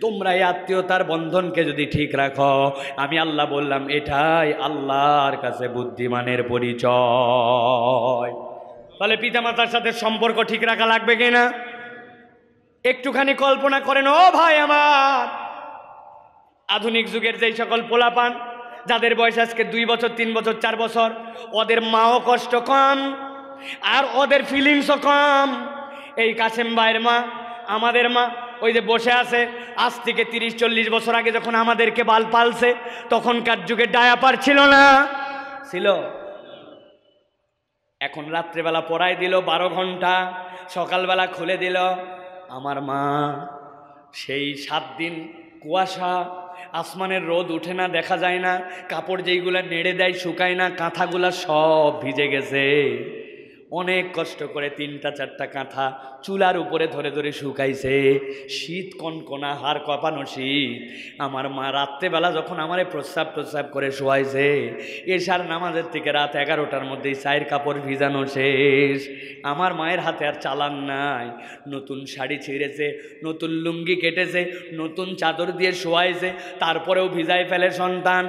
তোমরা এই আত্মীয়তার বন্ধনকে যদি ঠিক রাখো, আমি আল্লাহ বললাম, এটাই আল্লাহর কাছে বুদ্ধিমানের পরিচয়। তাহলে পিতামাতার সাথে সম্পর্ক ঠিক রাখা লাগবে কিনা একটুখানি কল্পনা করেন ও ভাই আমার। আধুনিক যুগের যেই সকল পোলাপান, যাদের বয়স আজকে দুই বছর, তিন বছর, চার বছর, ওদের মাও কষ্ট কম, আর ওদের ফিলিংসও কম। এই কাসেম ভাইয়ের মা, আমাদের মা, ওই যে বসে আছে, আজ থেকে তিরিশ, চল্লিশ বছর আগে যখন আমাদেরকে বাল পালছে, তখনকার যুগে ডায়াপার ছিল না। ছিল। এখন রাত্রেবেলা পড়াই দিল বারো ঘণ্টা, সকালবেলা খুলে দিল, আমার মা, সেই সাত দিন কুয়াশা, আসমানের রোদ উঠে না, দেখা যায় না, কাপড় যেইগুলো নেড়ে দেয়, শুকায় না, কাঁথাগুলা সব ভিজে গেছে। অনেক কষ্ট করে তিনটা চারটা কাঁথা চুলার উপরে ধরে ধরে শুকাইছে। শীত কনকনা হার কপানো শীত। আমার মা রাত্রেবেলা যখন আমারে প্রস্রাব প্রস্রাব করে শোয়াইছে এসার নামাজের থেকে রাত এগারোটার মধ্যেই চায়ের কাপড় ভিজানো শেষ। আমার মায়ের হাতে আর চালান নাই। নতুন শাড়ি ছিঁড়েছে, নতুন লুঙ্গি কেটেছে, নতুন চাদর দিয়ে শোয়াইছে, তারপরেও ভিজাই ফেলে সন্তান।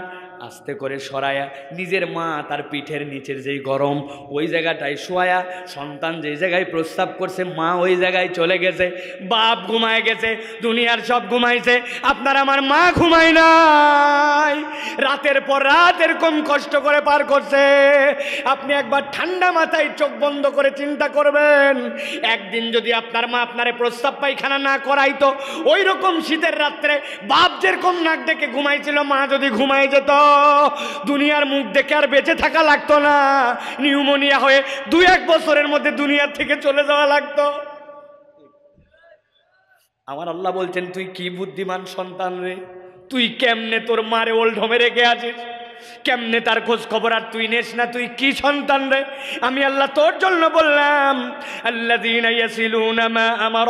আস্তে করে সরায়া নিজের মা তার পিঠের নিচের যেই গরম ওই জায়গাটায় শোয়া সন্তান যেই জায়গায় প্রস্তাব করছে, মা ওই জায়গায় চলে গেছে, বাপ ঘুমায় গেছে, দুনিয়ার সব ঘুমাইছে, আপনার আমার মা ঘুমায় নাই। রাতের পর রাত এরকম কষ্ট করে পার করছে। আপনি একবার ঠান্ডা মাথায় চোখ বন্ধ করে চিন্তা করবেন, একদিন যদি আপনার মা আপনারে প্রস্তাব পায়খানা না করাইতো ওই রকম শীতের রাত্রে বাপ যেরকম নাক ডেকে ঘুমাইছিল, মা যদি ঘুমাই যেত দুনিয়ার মুখ দেখে আর বেঁচে থাকা লাগতো না। নিউমোনিয়া হয়ে দু এক বছরের মধ্যে দুনিয়ার থেকে চলে যাওয়া লাগতো। আমার আল্লাহ বলছেন, তুই কি বুদ্ধিমান সন্তান রে? তুই কেমনে তোর মারে ওল্ড হোমে রেখে আছিস? কেমনে তার খোঁজ খবর আর তুই নেস না? তুই কি সন্তান রে? আমি আল্লাহ তোর জন্য বললাম আল্লাহ আমার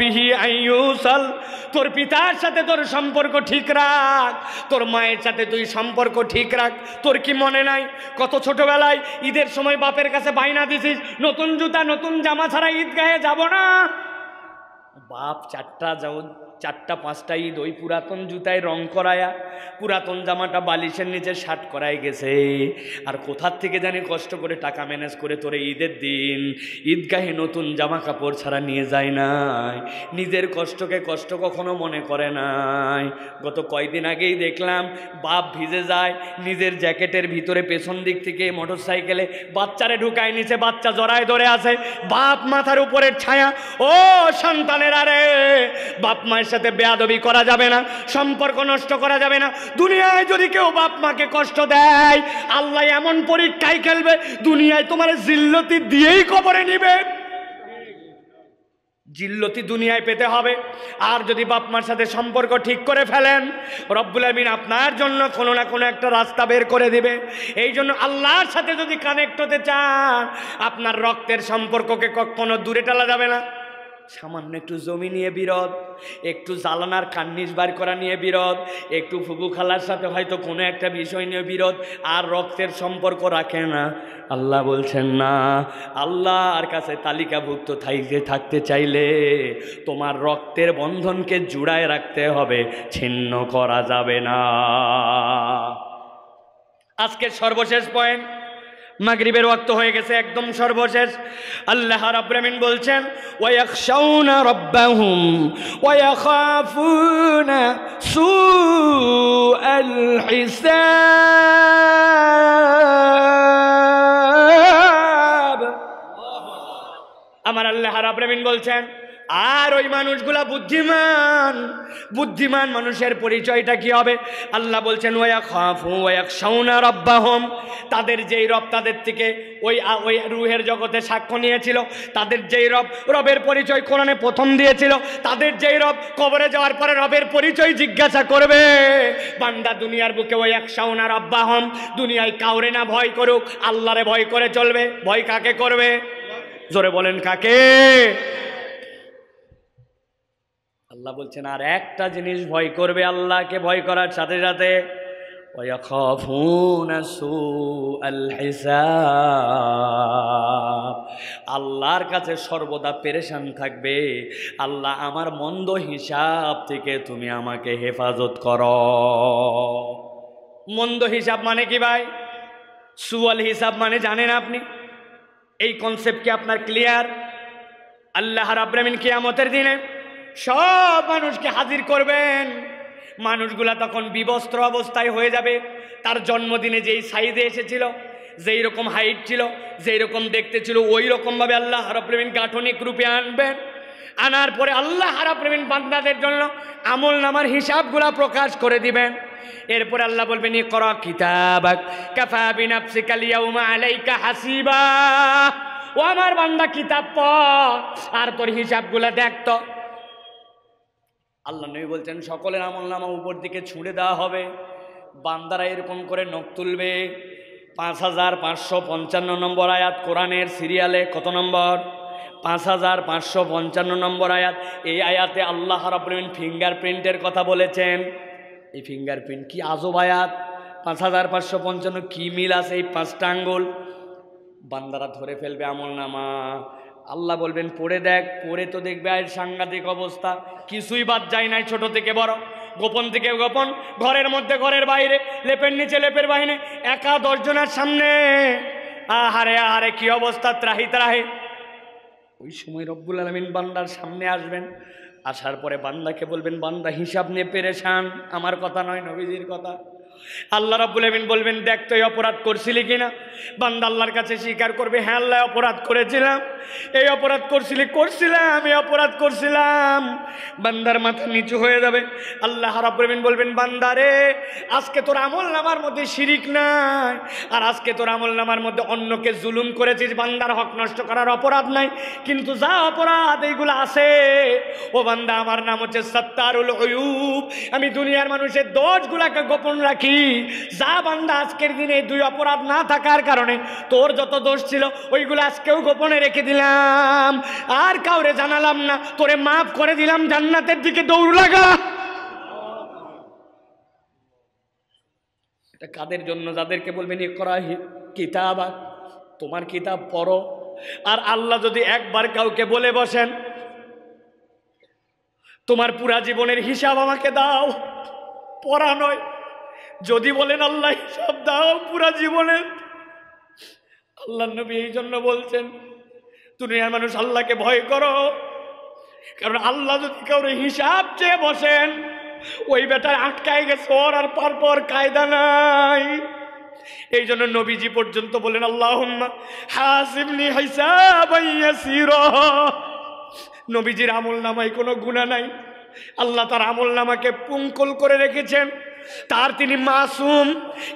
বিহি তোর পিতার সাথে তোর সম্পর্ক ঠিক রাখ, তোর মায়ের সাথে তুই সম্পর্ক ঠিক রাখ। তোর কি মনে নাই? কত ছোটবেলায় ঈদের সময় বাপের কাছে বাইনা দিছিস, নতুন জুতা, নতুন জামা ছাড়া ঈদগাহে যাব না? বাপ চারটা যাও চারটা, পাঁচটা ঈদ, ওই পুরাতন জুতায় রং করায়া, পুরাতন জামাটা বালিশের নিচে শার্ট করাই গেছে। আর কোথার থেকে জানি কষ্ট করে টাকা ম্যানেজ করে তোরে ঈদের দিন। ঈদগাহে নতুন জামা কাপড় ছাড়া নিয়ে যায় নাই। নিজের কষ্টকে কষ্ট কখনো মনে করে নাই। গত কয়দিন আগেই দেখলাম, বাপ ভিজে যায়, নিজের জ্যাকেটের ভিতরে পেছন দিক থেকে মোটর সাইকেলে বাচ্চারে ঢুকায় নিচে, বাচ্চা জড়ায় ধরে আছে। বাপ মাথার উপরের ছায়া, ও সন্তানের আরে বাপ মায়ের সাথে বেয়াদবি করা যাবে না, সম্পর্ক নষ্ট করা যাবে না। দুনিয়ায় যদি কেউ বাপ মাকে কষ্ট দেয়, আল্লাহ এমন পরীক্ষায় খেলবে, দুনিয়ায় তোমার জিল্লতি দিয়েই কবরে নিবে। জিল্লতি দুনিয়ায় পেতে হবে। আর যদি বাপমার সাথে সম্পর্ক ঠিক করে ফেলেন, রব্বুল আমিন আপনার জন্য কোনো না কোনো একটা রাস্তা বের করে দিবে। এই জন্য আল্লাহর সাথে যদি কানেক্ট হতে চান, আপনার রক্তের সম্পর্ককে কখনো দূরে টালা যাবে না। সামান্য একটু জমি নিয়ে বিরোধ, একটু জ্বালানার কান্নিস বার করা নিয়ে বিরোধ, একটু ফুবু খালার সাথে হয়তো কোনো একটা বিষয় নিয়ে বিরোধ, আর রক্তের সম্পর্ক রাখে না। আল্লাহ বলছেন, না, আল্লাহর কাছে তালিকাভুক্ত থাইতে থাকতে চাইলে তোমার রক্তের বন্ধনকে জুড়ায় রাখতে হবে, ছিন্ন করা যাবে না। আজকের সর্বশেষ পয়েন্ট মাগরিবের ওয়াক্ত হয়ে গেছে, একদম সর্বশেষ। আল্লাহ রাব্বুল আমিন বলছেন, ওয়ায়াখশাউনা রাব্বাহুম, ওয়ায়াখাফুনা সুআল হিসাব। আমার আল্লাহ রাব্বুল আমিন বলছেন আর ওই মানুষগুলা বুদ্ধিমান। বুদ্ধিমান মানুষের পরিচয়টা কি হবে? আল্লাহ বলছেন ওয়া খাফু ওয়া শাউনা রব্বাহম। তাদের যেই রব তাদের থেকে ওই ওই রুহের জগতে সাক্ষ্য নিয়েছিল। তাদের যেই রব রবের পরিচয় কোরআনে প্রথম দিয়েছিল। তাদের যেই রব কবরে যাওয়ার পরে রবের পরিচয় জিজ্ঞাসা করবে। বান্দা দুনিয়ার বুকে ওই এক শাউনা রব্বাহম। দুনিয়ায় কাউরে না ভয় করুক। আল্লাহরে ভয় করে চলবে। ভয় কাকে করবে? জোরে বলেন, কাকে? আল্লাহ বলছেন, আর একটা জিনিস ভয় করবে আল্লাহকে ভয় করার সাথে সাথে আল্লাহর কাছে সর্বদা পেরেশান থাকবে, আল্লাহ আমার মন্দ হিসাব থেকে তুমি আমাকে হেফাজত কর। মন্দ হিসাব মানে কি ভাই? সুয়াল হিসাব মানে জানেন আপনি? এই কনসেপ্ট কি আপনার ক্লিয়ার আল্লাহ রাব্রামিন কিয়ামতের দিনে সব মানুষকে হাজির করবেন। মানুষগুলা তখন বিবস্ত্র অবস্থায় হয়ে যাবে। তার জন্মদিনে যেই সাইজে এসেছিল, যেই রকম হাইট ছিল, যেই রকম দেখতে ছিল, ওই রকমভাবে আল্লাহ হারাপ্রেমিন গাঠনিক রূপে আনবেন। আনার পরে আল্লাহ হারাপ্রেমিন বান্দাদের জন্য আমল নামার হিসাবগুলা প্রকাশ করে দিবেন। এরপরে আল্লাহ বলবেন ই কর কিতাবাক আলাইকা হাসিবা। ও আমার বান্দা, কিতাব পড়, আর তোর হিসাবগুলা দেখ তো। আল্লাহ নবী বলছেন, সকলের আমল নামা উপর দিকে ছুঁড়ে দেওয়া হবে। বান্দারা এরকম করে নখ তুলবে। পাঁচ হাজার পাঁচশো পঞ্চান্ন নম্বর আয়াত কোরআনের সিরিয়ালে কত নম্বর? পাঁচ হাজার পাঁচশো পঞ্চান্ন নম্বর আয়াত। এই আয়াতে আল্লাহ রাব্বুল ফিঙ্গারপ্রিন্টের কথা বলেছেন। এই ফিঙ্গারপ্রিন্ট কি আজব আয়াত? পাঁচ হাজার পাঁচশো পঞ্চান্ন কী মিল আছে এই পাঁচটা আঙ্গুল? বান্দারা ধরে ফেলবে আমল নামা আল্লাহ বলবেন, পড়ে দেখ, পড়ে তো দেখবে আর সাংঘাতিক অবস্থা। কিছুই বাদ যায় নাই ছোট থেকে বড়। গোপন থেকে গোপন, ঘরের মধ্যে, ঘরের বাইরে, লেপের নিচে, লেপের বাইরে একা দশজনের সামনে। আহারে আহারে, কি অবস্থা, ত্রাহি, ত্রাহে। ওই সময় রব্বুল আলমিন বান্দার সামনে আসবেন। আসার পরে বান্দাকে বলবেন, বান্দা, হিসাব নিয়ে পেরেছান আমার কথা নয়, নবীজির কথা। আল্লাহ রাব্বুল আমিন বলবেন, দেখ তুই অপরাধ করছিলি কিনা? বান্দা আল্লাহর কাছে স্বীকার করবে হ্যাঁ আল্লাহ অপরাধ করেছিলাম। এই অপরাধ করছিলি, করছিলাম, এই অপরাধ করছিলাম। বান্দার মাথা নিচু হয়ে যাবে। আল্লাহ রাব্বুল আমিন বলবেন বান্দারে আজকে তোর আমল নামার মধ্যে শিরিক নাই, আর আজকে তোর আমল নামার মধ্যে অন্যকে জুলুম করেছিস। বান্দার হক নষ্ট করার অপরাধ নাই, কিন্তু যা অপরাধ, এইগুলো আছে। ও বান্দা, আমার নাম হচ্ছে সত্তারুল অয়ুব আমি দুনিয়ার মানুষের দোষগুলাকে গোপন রাখি। যা বান্দা আজকের দিনে দুই অপরাধ না থাকার কারণে তোর যত দোষ ছিল, ওইগুলো আজকেও গোপনে রেখে দিলাম। আর কাউরে জানালাম না, তোরে মাফ করে দিলাম, জান্নাতের দিকে দৌড় লাগা। এটা কাদের জন্য? যাদেরকে বলবেন করা কিতাব তোমার কিতাব পড়ো। আর আল্লাহ যদি একবার কাউকে বলে বসেন, তোমার পুরা জীবনের হিসাব আমাকে দাও, পড়া নয় যদি বলেন আল্লাহ হিসাব দাও পুরা জীবনের আল্লাহ নবী এই জন্য বলছেন, দুনিয়ার মানুষ আল্লাহকে ভয় করো। কারণ আল্লাহ যদি কাউরে হিসাব চেয়ে বসেন, ওই বেটায় আটকায় গেছে, ওর আর পর পর কায়দা নাই। এই জন্য নবীজি পর্যন্ত বলেন আল্লাহ নবীজির আমল নামায় কোনো গুণা নাই। আল্লাহ তার আমল নামাকে পুঙ্কল করে রেখেছেন। তার তিনি মাসুম,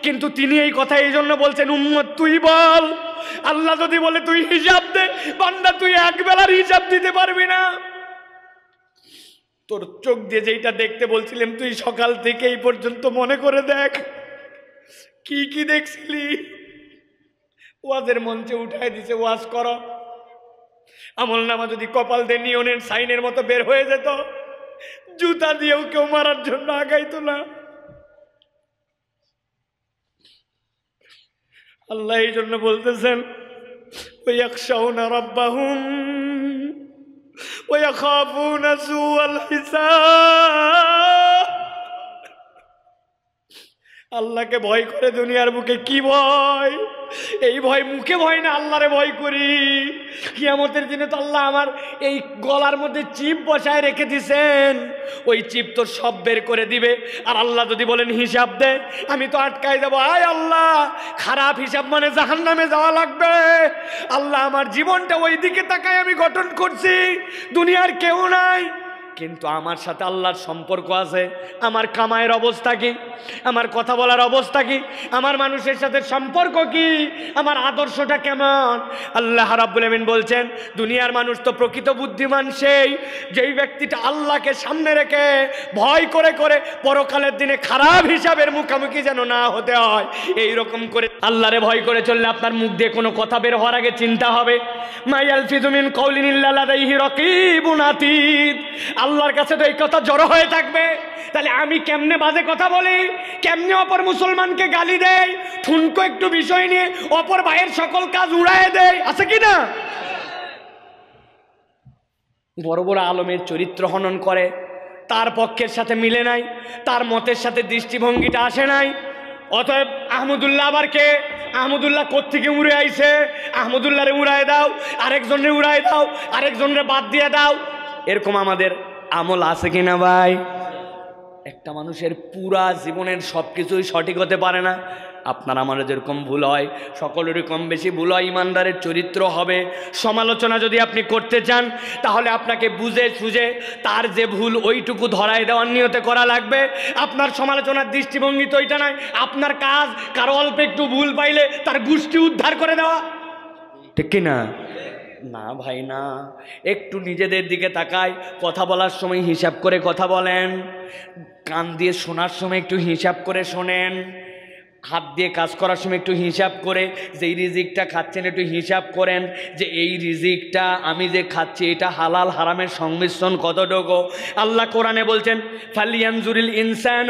কিন্তু তিনি এই কথা এই জন্য বলছেন, উম্মত, তুই বল। আল্লাহ যদি বলে তুই হিসাব দে, বান্দা, তুই এক বেলার হিসাব দিতে পারবি না। তোর চোখ দিয়ে যেইটা দেখতে বলছিলাম তুই সকাল থেকে এই পর্যন্ত মনে করে দেখ। কি কি দেখছিলি? ওয়াজের মঞ্চে উঠায় দিছে, ওয়াজ কর। আমল নামা যদি কপাল দিয়ে নিয়নের সাইনের মতো বের হয়ে যেত, জুতা দিয়েও কেউ মারার জন্য আগাইতো না। আল্লাহ এই জন্য বলতেছেন ওই একশাউনা রব্বাহুম ويخافون سوء الحساب আল্লাহকে ভয় করে দুনিয়ার বুকে কি ভয়? এই ভয় মুখে ভয় না আল্লাহরে ভয় করি। কিয়ামতের দিনে তো আল্লাহ আমার এই গলার মধ্যে চিপ বসায় রেখে দিছেন। ওই চিপ তো সব বের করে দিবে। আর আল্লাহ যদি বলেন হিসাব দে, আমি তো আটকায় যাব। আয় আল্লাহ, খারাপ হিসাব মানে জাহান নামে যাওয়া লাগবে। আল্লাহ আমার জীবনটা ওই দিকে তাকায় আমি গঠন করছি। দুনিয়ার কেউ নাই। কিন্তু আমার সাথে আল্লাহর সম্পর্ক আছে। আমার কামায়ের অবস্থা কি? আমার কথা বলার অবস্থা কি? আমার মানুষের সাথে সম্পর্ক কি? আমার আদর্শটা কেমন? আল্লাহ রাব্বুল আমিন বলছেন, দুনিয়ার মানুষ তো প্রকৃত বুদ্ধিমান সেই, যেই ব্যক্তিটা আল্লাহকে সামনে রেখে ভয় করে করে পরকালের দিনে খারাপ হিসাবের মুখোমুখি যেন না হতে হয়। এই রকম করে আল্লাহরে ভয় করে চললে আপনার মুখ দিয়ে কোনো কথা বের হওয়ার আগে চিন্তা হবে। মাইয়াল ফিজুমিন কৌলিন ইল্লাল্লাহি রকিবুন আল্লাহর কাছে তো এই কথা জড়ো হয়ে থাকবে। তাহলে আমি কেমনে বাজে কথা বলি? কেমনে অপর মুসলমানকে গালি দেয় ঠুনকো একটু বিষয় নিয়ে অপর ভাইয়ের সকল কাজ উড়ায় দেয় আছে কি না? বড় বড় আলমের চরিত্র হনন করে। তার পক্ষের সাথে মিলে নাই। তার মতের সাথে দৃষ্টিভঙ্গিটা আসে নাই। অতএব আহমদুল্লাহ আবার কে? আহমদুল্লাহ কোত্থেকে উড়ে আইছে? আহমদুল্লাহরে উড়ায় দাও, আরেকজনরে উড়ায় দাও, আরেকজনরে বাদ দিয়ে দাও। এরকম আমাদের আমল আছে কিনা ভাই? একটা মানুষের পুরা জীবনের সব কিছুই সঠিক হতে পারে না। আপনার আমার যেরকম ভুল হয়, সকলেরই কম বেশি ভুল হয়, ইমানদারের চরিত্র হবে। সমালোচনা যদি আপনি করতে চান, তাহলে আপনাকে বুঝে সুঝে তার যে ভুল ওইটুকু ধরায় দেওয়ার নিয়তে করা লাগবে। আপনার সমালোচনার দৃষ্টিভঙ্গি তো ওইটা নয়, আপনার কাজ কারও অল্প একটু ভুল পাইলে তার গোষ্ঠী উদ্ধার করে দেওয়া। ঠিক কি না ভাই, না। একটু নিজেদের দিকে তাকায় কথা বলার সময় হিসাব করে কথা বলেন। কান দিয়ে শোনার সময় একটু হিসাব করে শোনেন। হাত দিয়ে কাজ করার সময় একটু হিসাব করে যে এই রিজিকটা খাচ্ছেন একটু হিসাব করেন যে এই রিজিকটা আমি যে খাচ্ছি, এটা হালাল হারামের সংমিশ্রণ কতটুকু? আল্লাহ কোরআনে বলছেন, ফালিয়ানজুরিল ইনসান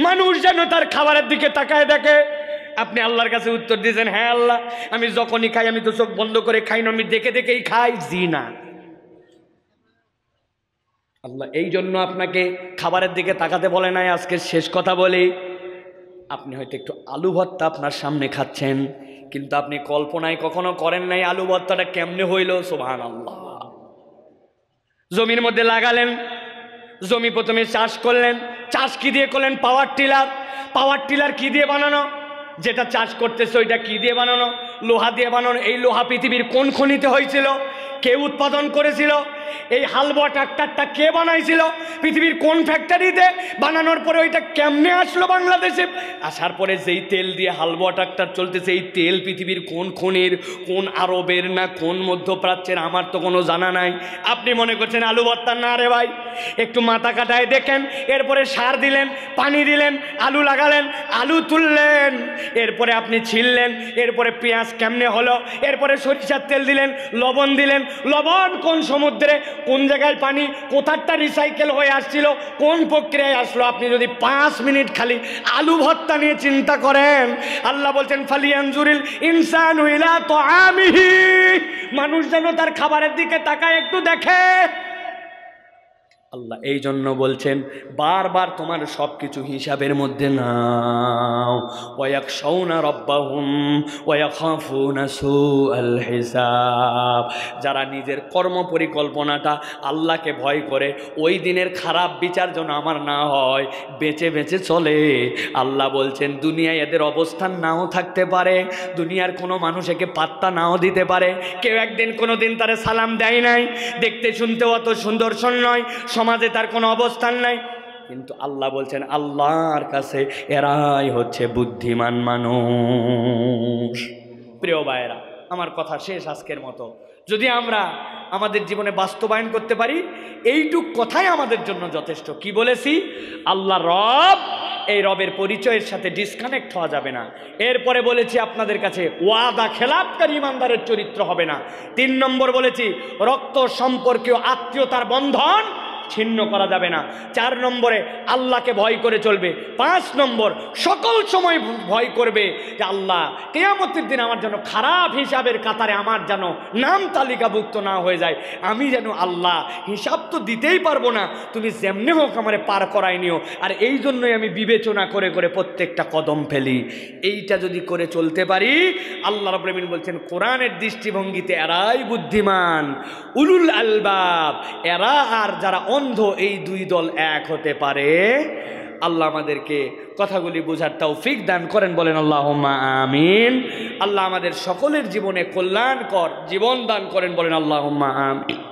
মানুষ যেন তার খাবারের দিকে তাকায় দেখে আপনি আল্লাহর কাছে উত্তর দিয়েছেন হ্যাঁ আল্লাহ, আমি যখনই খাই, আমি তো চোখ বন্ধ করে খাই না, আমি দেখে দেখেই খাই জি না আল্লাহ, এই জন্য আপনাকে খাবারের দিকে তাকাতে বলে নাই, আজকে শেষ কথা বলি। আপনি হয়তো একটু আলু ভর্তা আপনার সামনে খাচ্ছেন, কিন্তু আপনি কল্পনায় কখনো করেন নাই আলু ভর্তাটা কেমনে হইল? সোভান আল্লাহ জমির মধ্যে লাগালেন, জমি প্রথমে চাষ করলেন, চাষ কি দিয়ে করলেন? Power tiller. পাওয়ার টিলার কি দিয়ে বানানো? যেটা চাষ করতেছে ওইটা কি দিয়ে বানানো? লোহা দিয়ে বানানো। এই লোহা পৃথিবীর কোন খনিতে হয়েছিল? কে উৎপাদন করেছিল? এই হালবা ট্রাক্টারটা কে বানাইছিল? পৃথিবীর কোন ফ্যাক্টরিতে বানানোর পরে ওইটা কেমনে আসলো বাংলাদেশে? আসার পরে যেই তেল দিয়ে হালবা ট্রাক্টার চলতেছে, এই তেল পৃথিবীর কোন খনির, কোন আরবের না কোন মধ্যপ্রাচ্যের আমার তো কোনো জানা নাই। আপনি মনে করছেন আলু ভর্তা না রে ভাই? একটু মাথা কাটায় দেখেন, এরপরে সার দিলেন, পানি দিলেন, আলু লাগালেন, আলু তুললেন, এরপরে আপনি ছিললেন, এরপরে পেঁয়াজ কেমনে হলো, এরপরে সরিষার তেল দিলেন, লবণ দিলেন লবণ কোন সমুদ্রে, কোন জায়গায় পানি, কোথারটা রিসাইকেল হয়ে আসছিল, কোন প্রক্রিয়ায় আসলো? আপনি যদি পাঁচ মিনিট খালি আলু ভর্তা নিয়ে চিন্তা করেন, আল্লাহ বলছেন, ফালিয়ানজুরিল ইনসান হইলা তো আমি মানুষ যেন তার খাবারের দিকে তাকায়, একটু দেখে। আল্লাহ এই জন্য বলছেন, বারবার তোমার সব কিছু হিসাবের মধ্যে নাও। ওয়াক সৌনা রব্বাহুম ওয়াক সু আল হিসাব। যারা নিজের কর্ম পরিকল্পনাটা আল্লাহকে ভয় করে, ওই দিনের খারাপ বিচার যেন আমার না হয়, বেঁচে বেঁচে চলে। আল্লাহ বলছেন, দুনিয়ায় এদের অবস্থান নাও থাকতে পারে, দুনিয়ার কোনো মানুষ একে পাত্তা নাও দিতে পারে। কেউ একদিন কোনো দিন তারে সালাম দেয় নাই, দেখতে শুনতে অত সুন্দর্শন নয় সমাজে তার কোনো অবস্থান নাই। কিন্তু আল্লাহ বলছেন আল্লাহর কাছে এরাই হচ্ছে বুদ্ধিমান মানুষ। প্রিয় ভাইয়েরা আমার কথা শেষ আজকের মতো। যদি আমরা আমাদের জীবনে বাস্তবায়ন করতে পারি এইটুক কথাই আমাদের জন্য যথেষ্ট। কি বলেছি? আল্লাহ রব এই রবের পরিচয়ের সাথে ডিসকানেক্ট হওয়া যাবে না। এরপরে বলেছি আপনাদের কাছে ওয়াদা খেলাপকারী ইমানদারের চরিত্র হবে না। তিন নম্বর বলেছি রক্ত সম্পর্কীয় আত্মীয়তার বন্ধন ছিন্ন করা যাবে না। চার নম্বরে আল্লাহকে ভয় করে চলবে। পাঁচ নম্বর, সকল সময় ভয় করবে যে আল্লাহ, কেয়ামতের দিন আমার যেন খারাপ হিসাবের কাতারে আমার যেন নাম তালিকাভুক্ত না হয়ে যায়। আমি যেন আল্লাহ, হিসাব তো দিতেই পারব না। তুমি যেমনি হোক আমারে পার করাই নিও। আর এই জন্যই আমি বিবেচনা করে করে প্রত্যেকটা কদম ফেলি। এইটা যদি করে চলতে পারি, আল্লাহ রবীন্দ্র বলছেন, কোরআনের দৃষ্টিভঙ্গিতে এরাই বুদ্ধিমান। উলুল আলবাব, এরা আর যারা অন্ধ এই দুই দল এক হতে পারে। আল্লাহ আমাদেরকে কথাগুলি বোঝার তৌফিক দান করেন, বলেন আল্লাহ আমিন। আল্লাহ আমাদের সকলের জীবনে কল্যাণকর জীবন দান করেন, বলেন আল্লাহ আমিন।